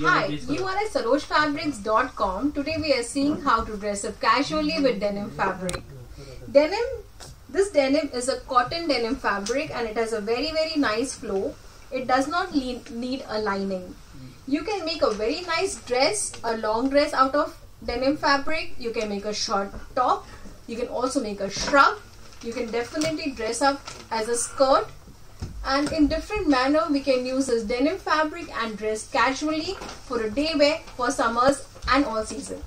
Hi, you are at sarojfabrics.com. Today we are seeing how to dress up casually with denim fabric. Denim, this denim is a cotton denim fabric and it has a very very nice flow. It does not need, need a lining. You can make a very nice dress, a long dress out of denim fabric. You can make a short top. You can also make a shrug. You can definitely dress up as a skirt and in different manner we can use this denim fabric and dress casually for a day wear for summers and all season.